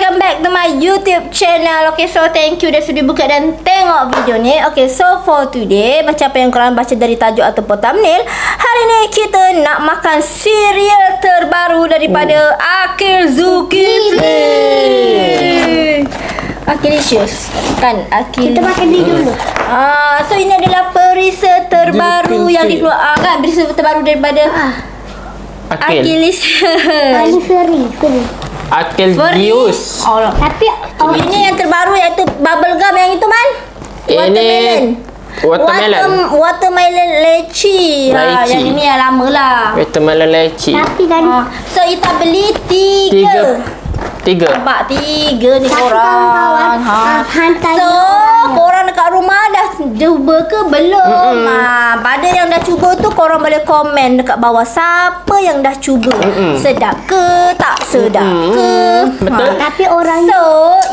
welcome back to my YouTube channel. Okay, so thank you dah sudi buka dan tengok video ni. Okay, so for today, macam apa yang korang baca dari tajuk ataupun thumbnail, hari ni kita nak makan cereal terbaru daripada Akil Zulkifli. Akilicious kan Akil Kita makan ni dulu. Ah, so ini adalah perisa terbaru yang dikeluarkan kan perisa terbaru daripada Akil. Akilicious. Ini Ferry. Akil. Gius. Allah. Tapi oh, Ini yang terbaru iaitu bubble gum yang itu man. Watermelon. Watermelon. Water, watermelon leci. Ha, yang ini yang lama lah. Watermelon leci. tapi kan Ha, so kita beli tiga. Tiga. Tiga. Nampak tiga ni korang. Ha. hantar So, cuba ke belum? Ha, pada yang dah cuba tu korang boleh komen dekat bawah siapa yang dah cuba. Mm-mm. Sedap ke? Tak sedap Mm-mm. ke? Betul. Ha. tapi orang So,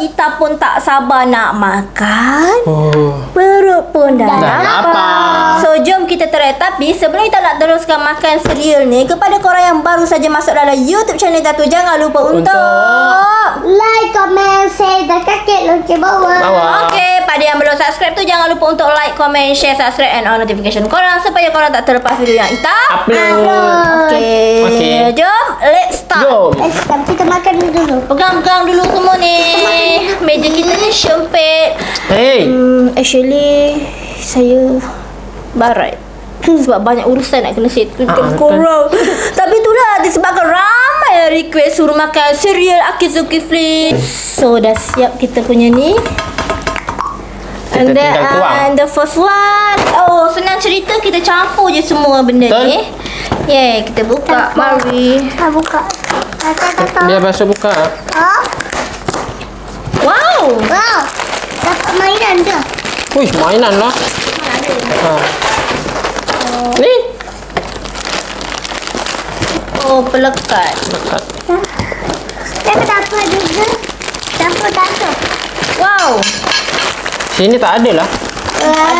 Ita pun tak sabar nak makan. Oh. Perut pun dah, Dah lapar. So, jom kita try. Tapi sebelum kita nak teruskan makan cereal ni, kepada korang yang baru saja masuk dalam YouTube channel Gatu, jangan lupa untuk... Untuk- like, comment, share dan kakek lonceng bawah. Bawah. Okey, pada yang belum subscribe tu jangan lupa untuk like, comment, share, subscribe and on notification korang supaya korang tak terlepas video yang Ita. Upload. Okey. Okey. Jom, let's start. Jom. Eh, sekarang kita makan ni dulu. Pegang-pegang dulu semua ni. Meja kita ni sempit. Hey. Hmm, actually saya barat. Sebab banyak urusan nak kena settle Ah, dengan betul. korang. Tapi itulah disebabkan ramai yang request suruh makan cereal Akil Zulkifli. So dah siap kita punya ni. Kita And tinggal tuang. and the first one Oh senang cerita kita campur je semua benda Betul. ni Yeah kita buka Mari Ah, buka. Kata kata. Biar basuh buka. Oh, Wow wow. Dapat mainan dah. Wih, mainan lah. Ha. Ni. Oh pelekat Dekat. Saya dapat juga. Dapat dapat. Wow Sini tak ada lah. Ah.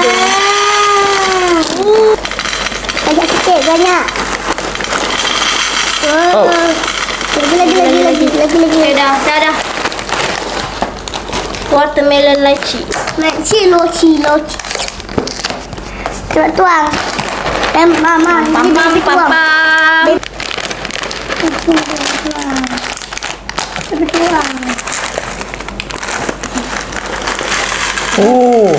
Banyak sikit, banyak. Oh. Oh. Lagi, lagi, lagi, lagi, lagi, lagi. Okay dah dah dah Watermelon lychee Makcik loci, loci. Cepat tuang. Dan mama, Pam pam ini pam tuang. pam Cepat tuang. Oh.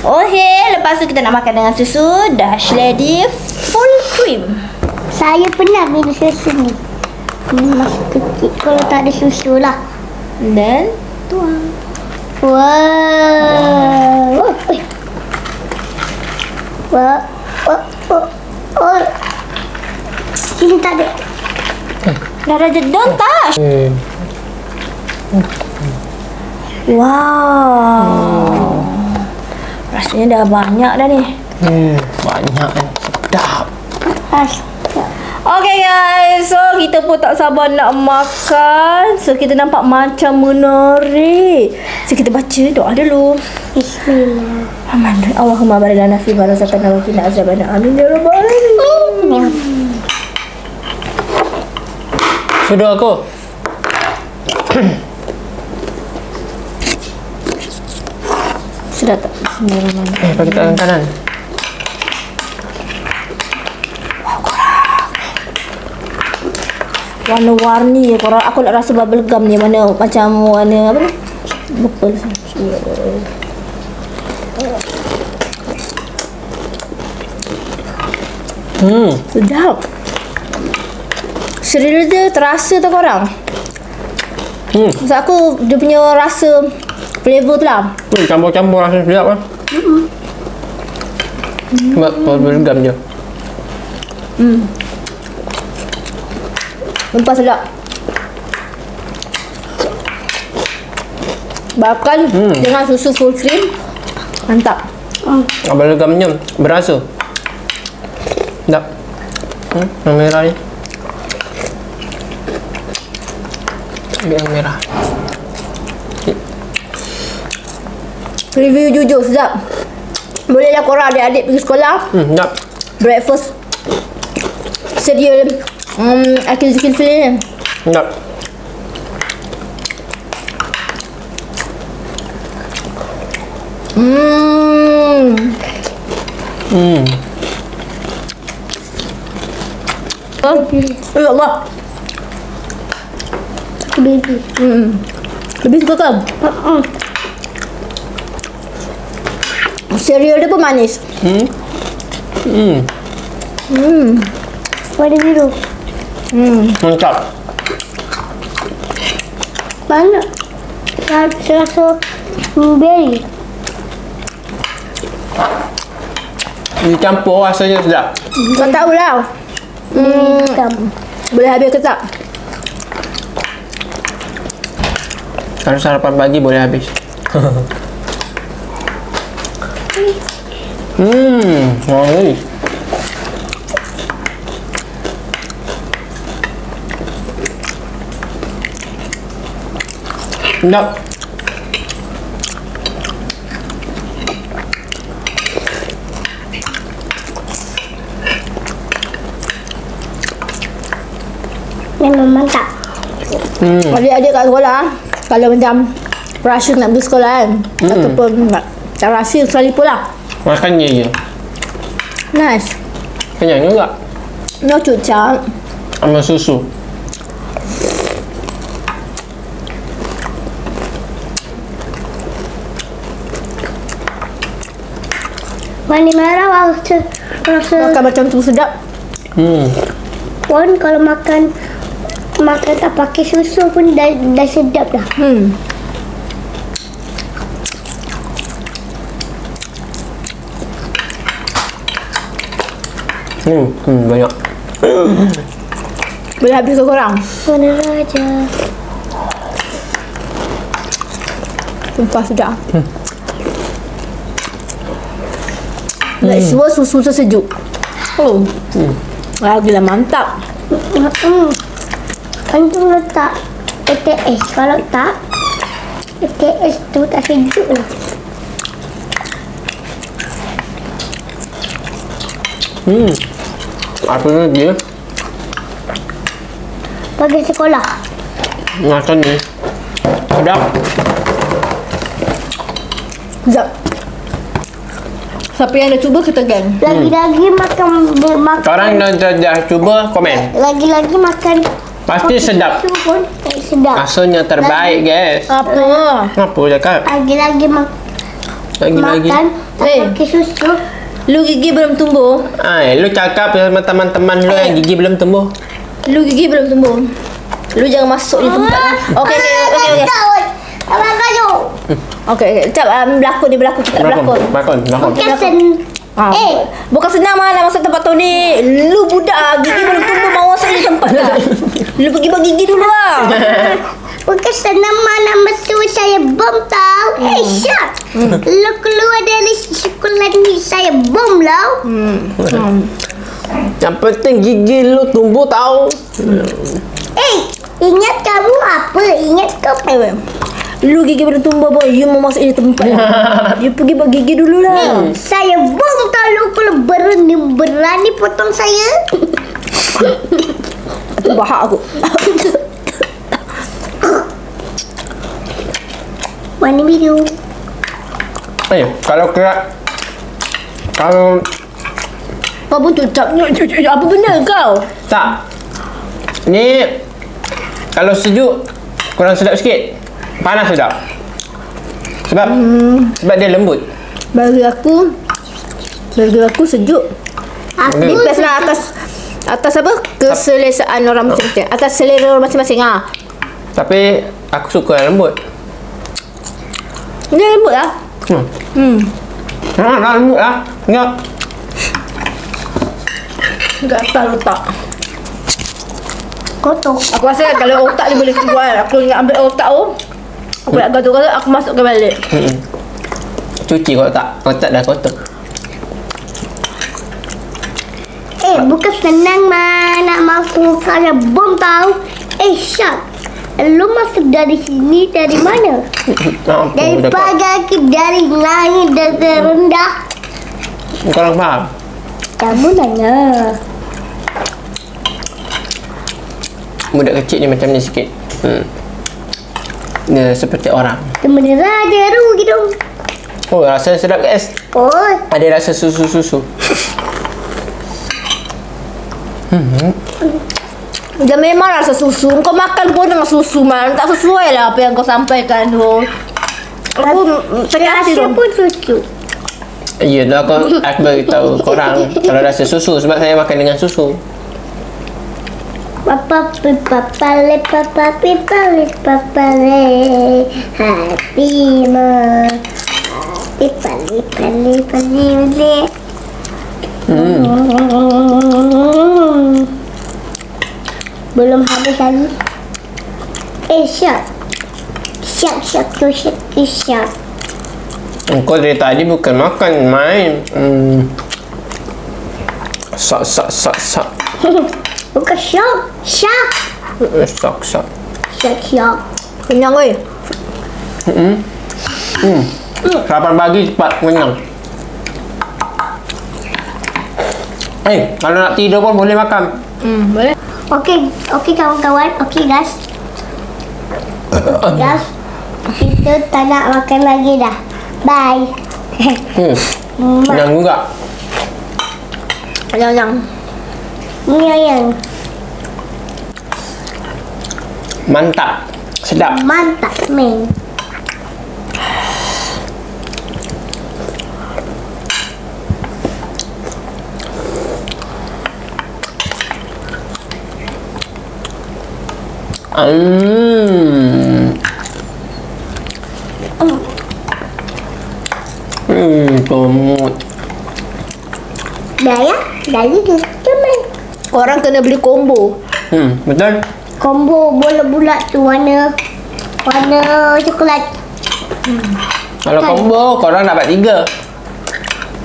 Okay lepas tu kita nak makan dengan susu Dash Lady Full cream Saya pernah minum susu ni. Hmm, Masih kecil. Kalau tak ada susu lah. Dan tuang Wow. Oh. Wow. Oh. Oh. Oh. Sini tak ada. Dah raja don't touch Hmm. Wow Rasanya dah banyak dah ni Hmm. Banyak ni. Sedap. As. Okay guys, so kita pun tak sabar nak makan. So kita nampak macam menarik. So kita baca doa dulu. Bismillah. Aman. Allahumma barik lana fi ma razaqtana wa qina azabana. Amin ya rabbal alamin. Sudah aku. Sudah tak? Bismillahirrahmanirrahim. Eh, bagi tangan kanan. Warna-warni je korang. Aku nak rasa bubble gum ni mana macam warna apa ni? Lah. Hmm. Sedap. Cereal dia terasa tak korang? Hmm. Sebab aku dia punya rasa flavor tu lah. Hmm, campur-campur rasa sedap kan? Sebab bubble gum je. Lempar sedap. Bahkan Hmm. dengan susu full cream mantap. Bubble gumnya berasa. Sedap. Hmm, merah ni. Ambil yang merah. Sikit. Review jujur sedap. Bolehlah korang adik-adik pergi sekolah Hmm, sedap. breakfast cereal um, akil zikir filin Sedap. Hmm. Hmm. Oh, ya Allah. Baby. Hmm. Lebih suka kan? Uh-uh. Cereal dia pun manis. Hmm. Hmm. Hmm. Warna biru. Hmm. Mantap. Mana? Saya rasa berry. Dicampur rasanya sedap. Kau tahu lah. Hmm. Hitam. Boleh habis ke tak? Kalau sarapan pagi boleh habis. hmm. Manis. Sedap. Memang mantap. Hmm. Adik-adik kat sekolah Kalau macam Rush nak pergi sekolah kan Hmm. Ataupun nak Tak rasa sekali pula Makannya je. Nice Kenyang juga. No cucak Sama susu. Warna merah rasa rasa Makan macam tu sedap Hmm. pun kalau makan makan tak pakai susu pun dah, dah sedap dah. Hmm Hmm. Hmm. Banyak. Boleh habis ke korang Warna raja. Sumpah sedap hmm. Hmm. semua susu sesejuk Oh hmm. Lagilah mantap Hmm. Antum letak ETS kalau tak ETS tu tak sejuk lah. Hmm. Apa lagi? Pergi sekolah. Makan ni. Sedap. Sekejap Siapa yang dah cuba kita geng Lagi-lagi makan makan Korang dah, dah, dah cuba komen. lagi-lagi makan Pasti sedap. susu pun tak sedap. Rasanya terbaik guys. Apa Apa cakap? Lagi-lagi mak Lagi-lagi. makan tak Eh. pakai susu. Lu gigi belum tumbuh Ay, lu cakap sama teman-teman lu yang gigi belum tumbuh. Lu gigi belum tumbuh Lu jangan masuk di tempat ni Okey okey okey okey. Abang kau. Okey okey Sekejap um, berlakon ni berlakon Kita berlakon Bakon, bakon. Bukan sen. Ah, Eh. Bukan senang mah nak masuk tempat tu ni Lu budak ah, Gigi belum tumbuh Mau masuk di tempat Lu pergi bagi gigi dulu lah Bukan senang mana masuk saya bom tau. Hmm. Eh, Syah. Lu keluar dari sekolah ni saya bom lah. Yang penting gigi lu tumbuh tahu. Eh, ingat kamu apa? Ingat kau Eh weh Lu gigi belum tumbuh boy You mau masuk di tempat You pergi bagi gigi dulu lah Saya bom kalau kalau berani berani potong saya. Itu bahak aku Warna biru. Eh, kalau kerak kalau Kau pun cucap Apa benda kau tak ni kalau sejuk kurang sedap sikit. Panas sedap. Sebab sebab dia lembut. Bagi aku Bagi aku sejuk Aku Depends lah atas Atas apa Keselesaan orang macam-macam Atas selera orang masing-masing ah. Tapi aku suka yang lembut. Dia lembut lah Hmm. Hmm Ha, dah lembut lah. Tengok. Tak tahu tak kotor. Aku rasa kalau otak ni boleh keluar Aku nak ambil otak tu Aku nak gaduh-gaduh Aku masukkan balik Hmm. Cuci kalau tak. Kalau tak dah kotor. Eh, bukan senang mah nak masuk saya bom tahu. Eh, Syah. Lu masuk dari sini dari mana? Dari pagi dari langit dari rendah. Korang faham? Kamu nanya. Budak kecil ni macam ni sikit. Hmm. Dia seperti orang. Temen raja ru gitu. Oh, rasa sedap guys. Oh, Ada rasa susu-susu. Dia memang rasa susu. Kau makan pun dengan susu man. Tak sesuai lah apa yang kau sampaikan tu. Aku sakit hati tu. pun susu. Ya, tu aku aku beritahu korang kalau rasa susu sebab saya makan dengan susu. Papa pipa pale papa pipa le papa le hati ma hati pale pale pale pale Hmm. Belum habis lagi eh shot shot shot tu shot tu shot Kau dari tadi bukan makan, main. Hmm. Sak, sak, sak, sak. bukan shot shot Eh, Sak, sak. shot shot Kenyang weh. Hmm. Sarapan pagi cepat kenyang. Eh, kalau nak tidur pun boleh makan. Hmm, boleh. Okey, okey kawan-kawan. Okey guys. Guys, kita tak nak makan lagi dah. Bye. Hmm. Kenyang juga. Kenyang-kenyang. Nyayang. Mantap. Sedap. Mantap, men. Hmm. Hmm, tomot. Dah ya? Dah gitu. Cuman Orang kena beli combo. Hmm, betul? combo bola bulat tu warna warna coklat. Kalau Kan? combo, korang dapat tiga.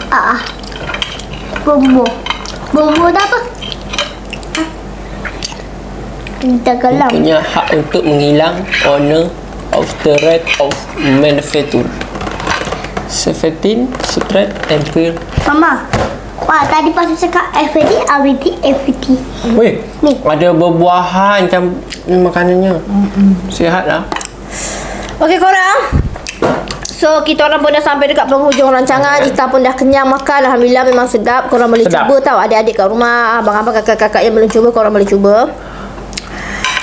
Ah. ah. Combo. Combo dah apa? Kelam. Punya hak untuk menghilang owner of the right of manufacture. Seventeen, spread, and peel. Mama. Wah, tadi pas saya cakap FD, AWD, FD. Weh, Ni. ada berbuahan macam makanannya. Sihat lah. Okey korang. So kita orang pun dah sampai dekat penghujung rancangan Kita pun dah kenyang makan Alhamdulillah memang sedap Korang boleh Sedap. cuba tau Adik-adik kat rumah Abang-abang kakak-kakak yang belum cuba Korang boleh cuba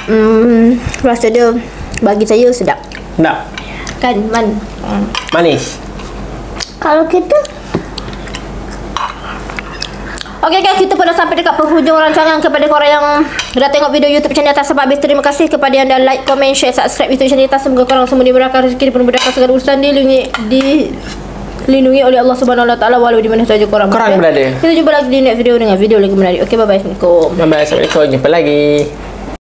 Hmm, rasa dia bagi saya sedap. Tak. Kan man. Hmm. Manis. Kalau kita Okey guys, kita pun dah sampai dekat penghujung rancangan kepada korang yang dah tengok video YouTube channel atas sampai habis. Terima kasih kepada yang dah like, comment, share, subscribe YouTube channel atas. Semoga korang semua dimurahkan rezeki dan segala urusan dilindungi di dilindungi oleh Allah Subhanahu Wa Taala walau di mana saja korang, Korang berada. Kita jumpa lagi di next video dengan video lagi menarik. Okey, bye bye. Assalamualaikum. Bye-bye. Assalamualaikum. Jumpa lagi.